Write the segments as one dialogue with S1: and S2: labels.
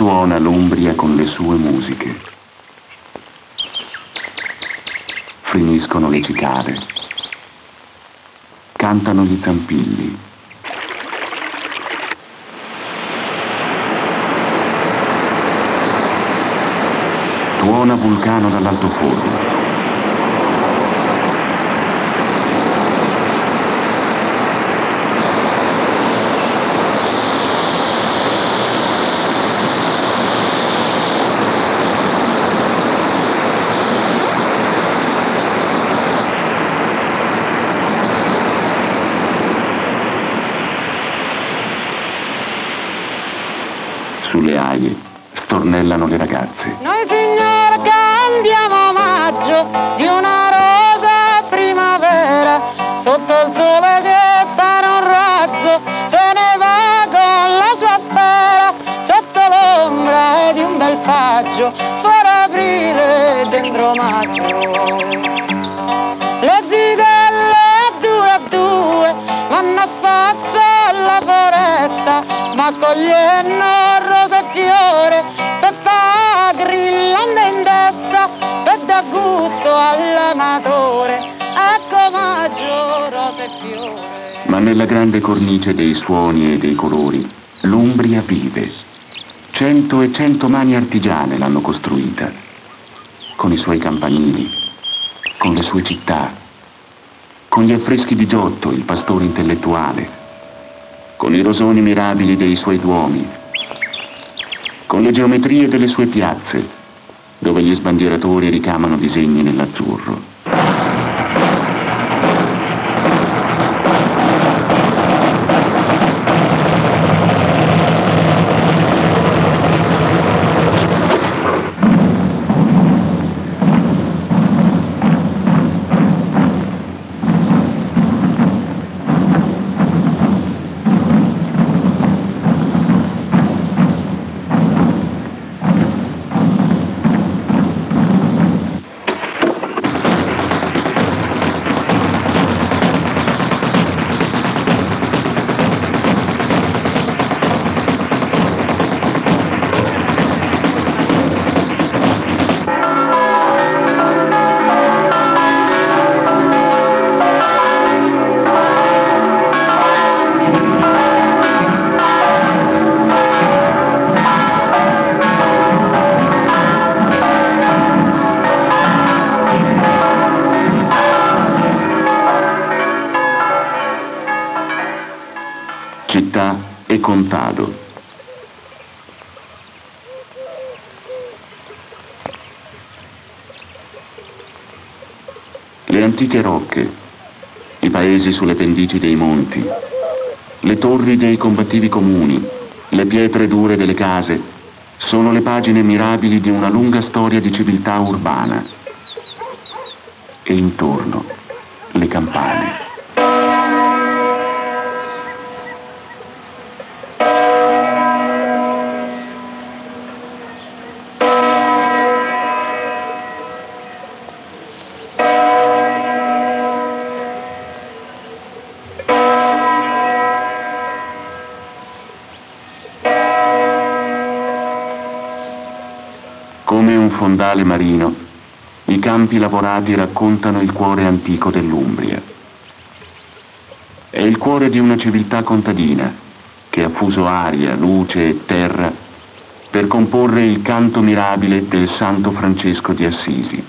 S1: Suona l'Umbria con le sue musiche. Finiscono le cicale. Cantano gli zampilli. Tuona Vulcano dall'altoforno. Sulle aie stornellano le ragazze.
S2: Noi signor cambiamo maggio di una rosa primavera sotto il sole che pare un razzo se ne va con la sua sfera sotto l'ombra di un bel faggio fuori aprire dentro maggio. Le
S1: grande cornice dei suoni e dei colori, l'Umbria vive. Cento e cento mani artigiane l'hanno costruita, con i suoi campanili, con le sue città, con gli affreschi di Giotto, il pastore intellettuale, con i rosoni mirabili dei suoi duomi, con le geometrie delle sue piazze, dove gli sbandieratori ricamano disegni nell'azzurro. Città e contado. Le antiche rocche, i paesi sulle pendici dei monti, le torri dei combattivi comuni, le pietre dure delle case, sono le pagine mirabili di una lunga storia di civiltà urbana. E intorno le campane. Come un fondale marino, i campi lavorati raccontano il cuore antico dell'Umbria. È il cuore di una civiltà contadina che ha fuso aria, luce e terra per comporre il canto mirabile del Santo Francesco di Assisi.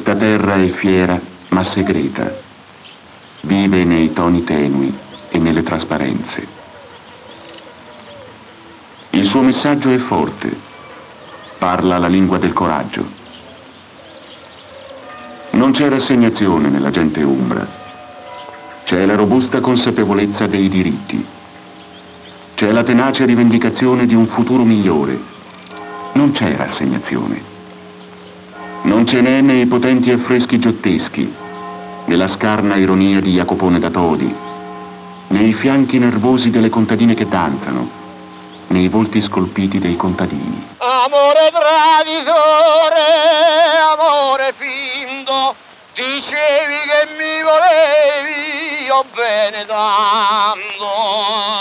S1: Terra è fiera ma segreta, vive nei toni tenui e nelle trasparenze. Il suo messaggio è forte, parla la lingua del coraggio. Non c'è rassegnazione nella gente umbra, c'è la robusta consapevolezza dei diritti, c'è la tenace rivendicazione di un futuro migliore, non c'è rassegnazione. Non ce n'è nei potenti affreschi giotteschi, nella scarna ironia di Jacopone da Todi, nei fianchi nervosi delle contadine che danzano, nei volti scolpiti dei contadini.
S2: Amore traditore, amore finto, dicevi che mi volevi, io bene tanto.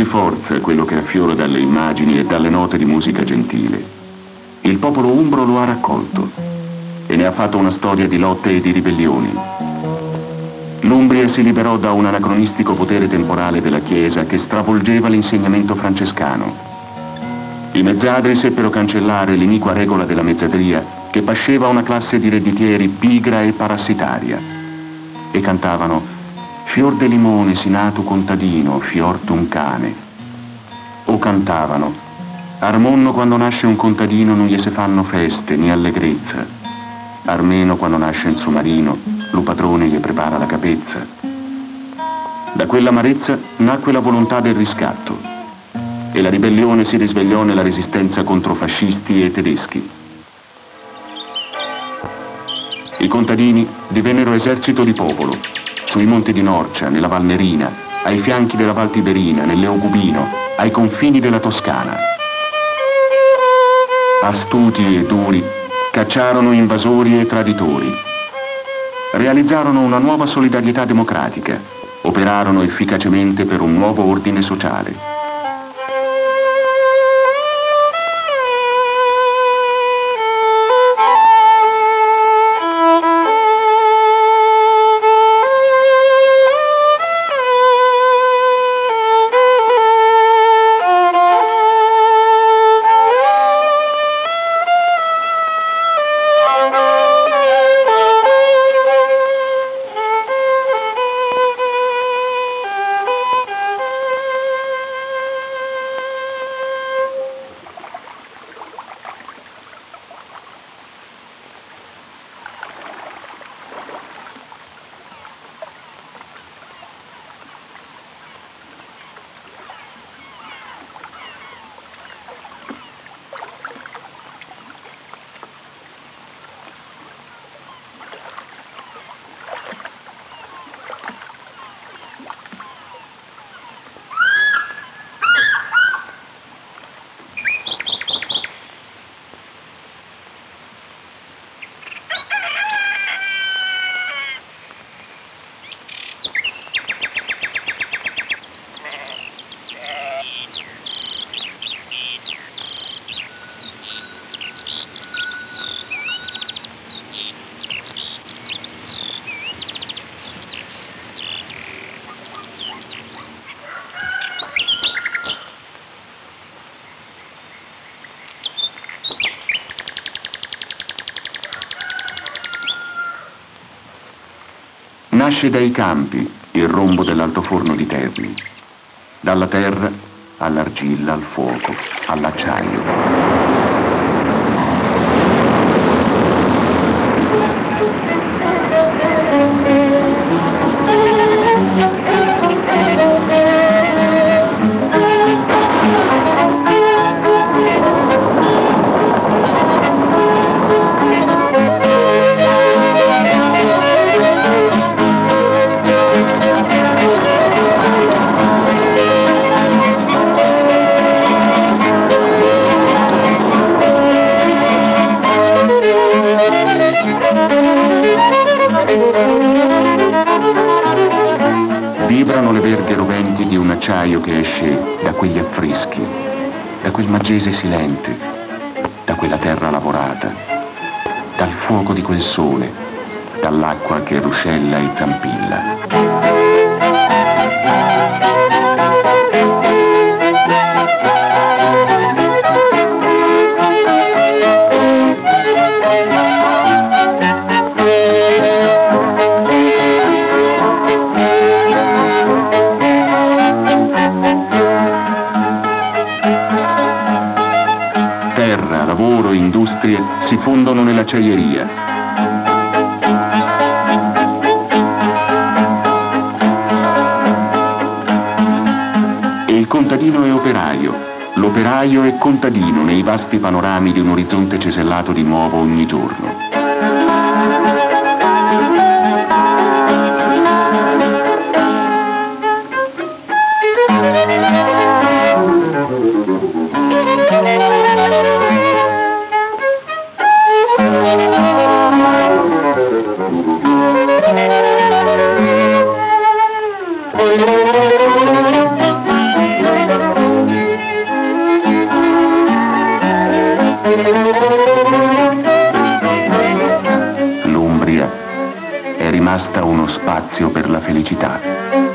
S1: Di forza è quello che affiora dalle immagini e dalle note di musica gentile. Il popolo umbro lo ha raccolto e ne ha fatto una storia di lotte e di ribellioni. L'Umbria si liberò da un anacronistico potere temporale della Chiesa che stravolgeva l'insegnamento francescano. I mezzadri seppero cancellare l'iniqua regola della mezzadria che pasceva una classe di redditieri pigra e parassitaria e cantavano Fior de limone sinato contadino, fiortum cane. O cantavano, Armonno quando nasce un contadino non gli se fanno feste né allegrezza. Armeno quando nasce il suo marino, lo padrone gli prepara la capezza. Da quell'amarezza nacque la volontà del riscatto e la ribellione si risvegliò nella resistenza contro fascisti e tedeschi. I contadini divennero esercito di popolo sui monti di Norcia, nella Valnerina, ai fianchi della Val Tiberina, nel Leogubino, ai confini della Toscana. Astuti e duri, cacciarono invasori e traditori. Realizzarono una nuova solidarietà democratica, operarono efficacemente per un nuovo ordine sociale. Nasce dai campi il rombo dell'altoforno di Terni. Dalla terra all'argilla, al fuoco, all'acciaio. Acciaio che esce da quegli affreschi, da quel maggese silente, da quella terra lavorata, dal fuoco di quel sole, dall'acqua che ruscella e zampilla. Industrie si fondono nell'acciaieria. E il contadino è operaio, l'operaio è contadino nei vasti panorami di un orizzonte cesellato di nuovo ogni giorno. Spazio per la felicità.